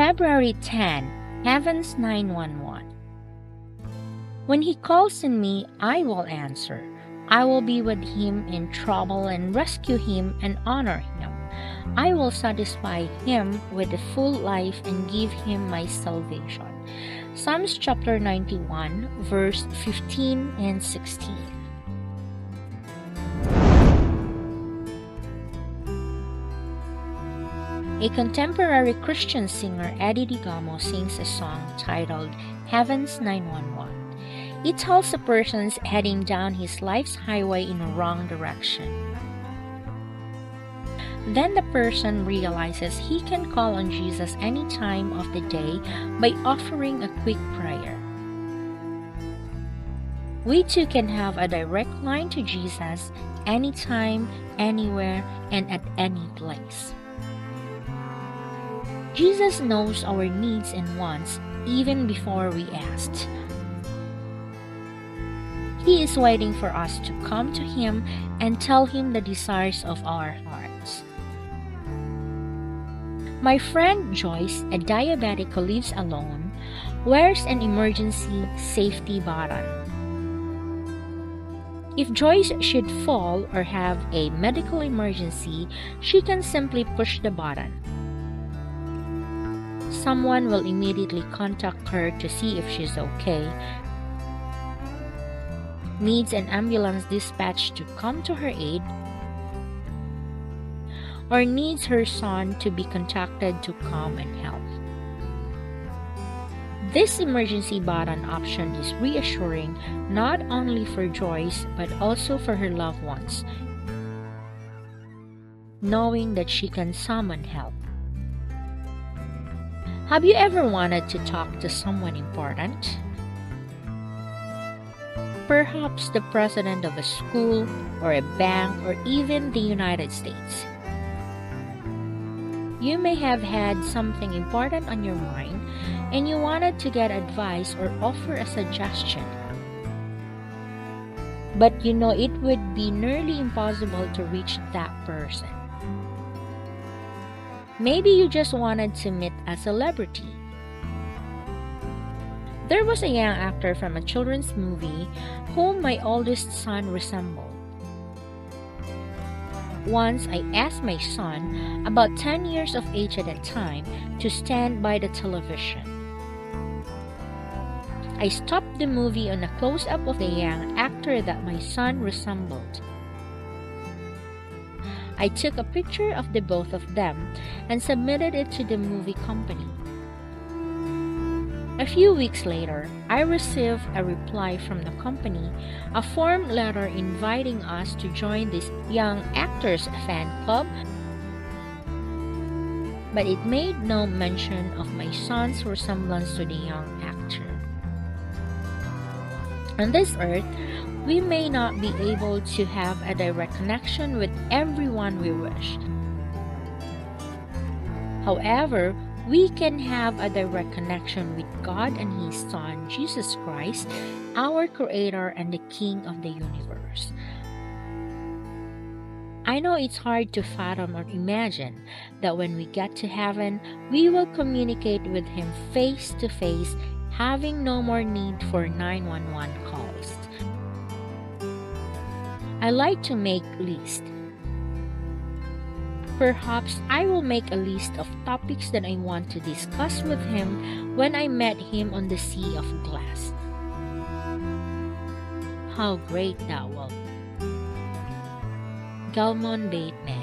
February 10, Heavens 911. When he calls on me, I will answer. I will be with him in trouble and rescue him and honor him. I will satisfy him with a full life and give him my salvation. Psalms chapter 91, verse 15 and 16. A contemporary Christian singer, Eddie DeGarmo, sings a song titled Heavens 911. It tells a person's heading down his life's highway in a wrong direction. Then the person realizes he can call on Jesus any time of the day by offering a quick prayer. We too can have a direct line to Jesus anytime, anywhere, and at any place. Jesus knows our needs and wants even before we ask. He is waiting for us to come to Him and tell Him the desires of our hearts. My friend Joyce, a diabetic who lives alone, wears an emergency safety button. If Joyce should fall or have a medical emergency, she can simply push the button someone will immediately contact her to see if she's okay. Needs an ambulance dispatch to come to her aid, or needs her son to be contacted to come and help. This emergency button option is reassuring not only for Joyce but also for her loved ones, knowing that she can summon help. Have you ever wanted to talk to someone important? Perhaps the president of a school or a bank or even the United States. You may have had something important on your mind and you wanted to get advice or offer a suggestion. But you know it would be nearly impossible to reach that person. Maybe you just wanted to meet a celebrity. There was a young actor from a children's movie whom my oldest son resembled. Once I asked my son, about 10 years of age at that time, to stand by the television. I stopped the movie on a close up of the young actor that my son resembled. I took a picture of the both of them and submitted it to the movie company. A few weeks later, I received a reply from the company, a form letter inviting us to join this young actor's fan club, but it made no mention of my son's resemblance to the young actor. On this earth, we may not be able to have a direct connection with everyone we wish. However, we can have a direct connection with God and His Son, Jesus Christ, our Creator and the King of the universe. I know it's hard to fathom or imagine that when we get to heaven, we will communicate with Him face to face, having no more need for 911 calls. I like to make lists. Perhaps I will make a list of topics that I want to discuss with him when I met him on the sea of glass. How great that will. Galmon Bateman